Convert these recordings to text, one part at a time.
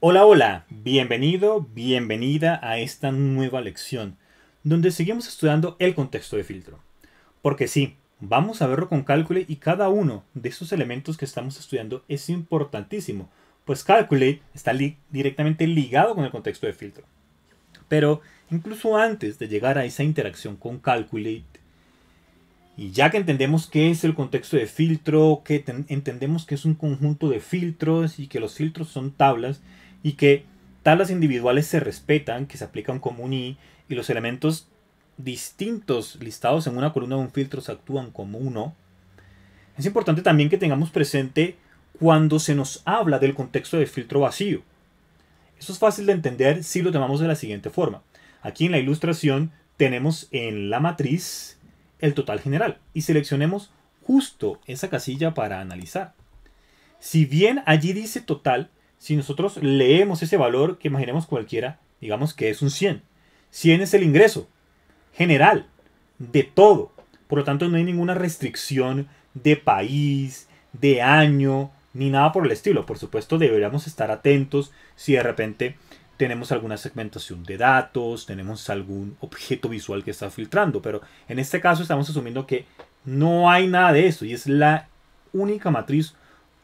Hola, hola, bienvenido, bienvenida a esta nueva lección, donde seguimos estudiando el contexto de filtro. Porque sí, vamos a verlo con Calculate y cada uno de esos elementos que estamos estudiando es importantísimo, pues Calculate está directamente ligado con el contexto de filtro. Pero incluso antes de llegar a esa interacción con Calculate, y ya que entendemos qué es el contexto de filtro, que entendemos que es un conjunto de filtros y que los filtros son tablas, y que tablas individuales se respetan, que se aplican como un i, y los elementos distintos listados en una columna de un filtro se actúan como uno, es importante también que tengamos presente cuando se nos habla del contexto de filtro vacío. Eso es fácil de entender si lo tomamos de la siguiente forma. Aquí en la ilustración tenemos en la matriz el total general y seleccionemos justo esa casilla para analizar. Si bien allí dice total, si nosotros leemos ese valor, que imaginemos cualquiera, digamos que es un 100. 100 es el ingreso general de todo. Por lo tanto, no hay ninguna restricción de país, de año, ni nada por el estilo. Por supuesto, deberíamos estar atentos si de repente tenemos alguna segmentación de datos, tenemos algún objeto visual que está filtrando, pero en este caso estamos asumiendo que no hay nada de eso y es la única matriz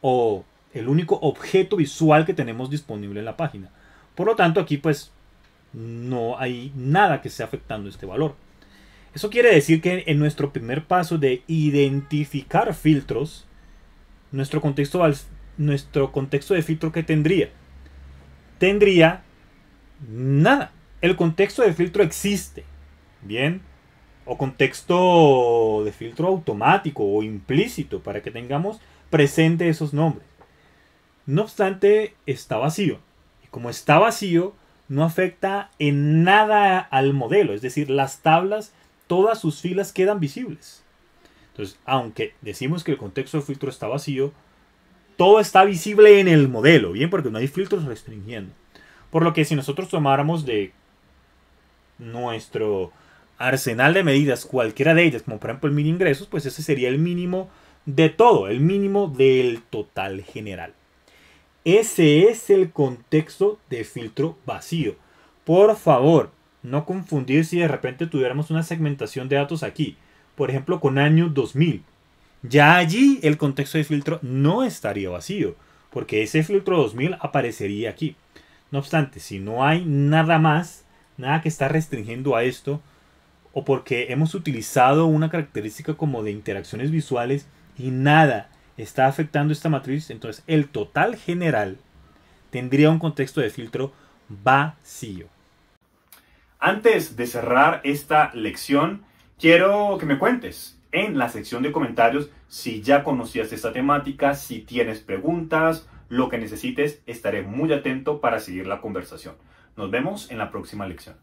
o el único objeto visual que tenemos disponible en la página. Por lo tanto, aquí pues no hay nada que esté afectando este valor. Eso quiere decir que en nuestro primer paso de identificar filtros, nuestro contexto, nuestro contexto de filtro que tendría, tendría nada. El contexto de filtro existe, ¿bien? O contexto de filtro automático o implícito para que tengamos presente esos nombres. No obstante, está vacío. Y como está vacío, no afecta en nada al modelo. Es decir, las tablas, todas sus filas quedan visibles. Entonces, aunque decimos que el contexto de filtro está vacío, todo está visible en el modelo, ¿bien? Porque no hay filtros restringiendo. Por lo que si nosotros tomáramos de nuestro arsenal de medidas, cualquiera de ellas, como por ejemplo el mini ingresos, pues ese sería el mínimo de todo, el mínimo del total general. Ese es el contexto de filtro vacío. Por favor, no confundir si de repente tuviéramos una segmentación de datos aquí, por ejemplo con año 2000. Ya allí el contexto de filtro no estaría vacío, porque ese filtro 2000 aparecería aquí. No obstante, si no hay nada más, nada que está restringiendo a esto, o porque hemos utilizado una característica como de interacciones visuales y nada está afectando esta matriz, entonces el total general tendría un contexto de filtro vacío. Antes de cerrar esta lección, quiero que me cuentes en la sección de comentarios si ya conocías esta temática, si tienes preguntas, lo que necesites, estaré muy atento para seguir la conversación. Nos vemos en la próxima lección.